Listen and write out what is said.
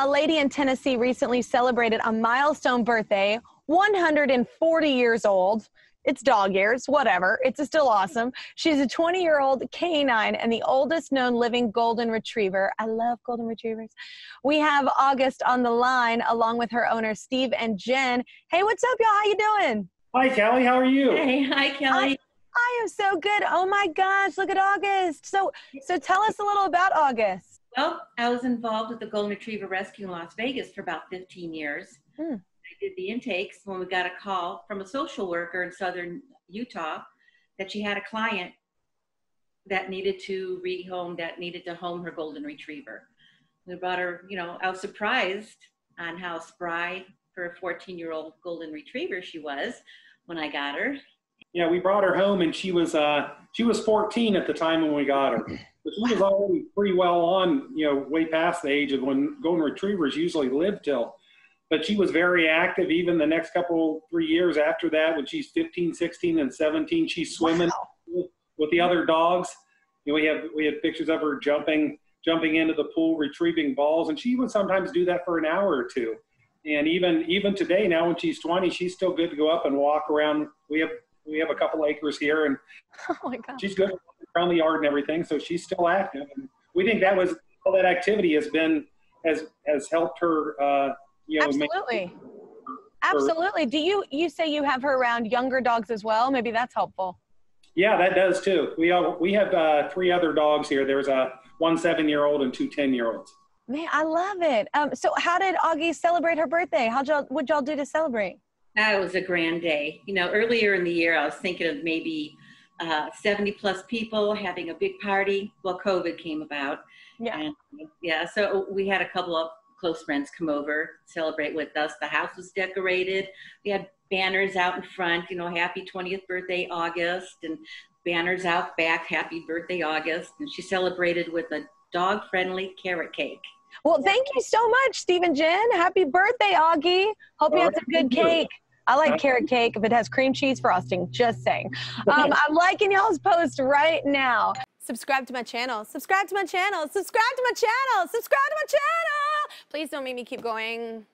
A lady in Tennessee recently celebrated a milestone birthday, 140 years old. It's dog years, whatever. It's still awesome. She's a 20 year old canine and the oldest known living golden retriever. I love golden retrievers. We have August on the line along with her owner, Steve and Jen. Hey, what's up, y'all? How you doing? Hi, Kelly. How are you? Hey, hi, Kelly. I, I am so good. Oh my gosh, look at August. So, so tell us a little about August. Well, I was involved with the Golden Retriever Rescue in Las Vegas for about 15 years. Hmm. I did the intakes when we got a call from a social worker in southern Utah that she had a client that needed to rehome, that needed to home her Golden Retriever. We brought her, you know, I was surprised on how spry for a 14 year old Golden Retriever she was when I got her. Yeah, we brought her home, and she was uh, she was 14 at the time when we got her. But she was already pretty well on, you know, way past the age of when golden retrievers usually live till. But she was very active even the next couple three years after that. When she's 15, 16, and 17, she's swimming Wow. with, with the other dogs. You know, we have we have pictures of her jumping jumping into the pool, retrieving balls, and she would sometimes do that for an hour or two. And even even today, now when she's 20, she's still good to go up and walk around. We have we have a couple acres here, and Oh she's good around the yard and everything. So she's still active, and we think that was all that activity has been has has helped her. Uh, you know, make- Absolutely. Absolutely. Do you you say you have her around younger dogs as well? Maybe that's helpful. yeah, that does too. We have we have uh, three other dogs here. There's a one seven year old and two 10 year olds. Man, I love it. Um, so how did Augie celebrate her birthday? How'd y'all what'd y'all do to celebrate? That was a grand day. You know, earlier in the year, I was thinking of maybe uh, 70 plus people having a big party. Well, COVID came about. Yeah. And yeah, so we had a couple of close friends come over, celebrate with us. The house was decorated. We had banners out in front, you know, happy 20th birthday, August, and banners out back, happy birthday, August. And she celebrated with a dog friendly carrot cake. Well, thank you so much, Stephen Jen. Happy birthday, Augie. Hope you All had some good right, you. cake. I like Thank carrot cake if it has cream cheese frosting. Just saying. Um, I'm liking y'all's post right now. Subscribe to my channel. Subscribe to my channel. Subscribe to my channel. Subscribe to my channel. Please don't make me keep going.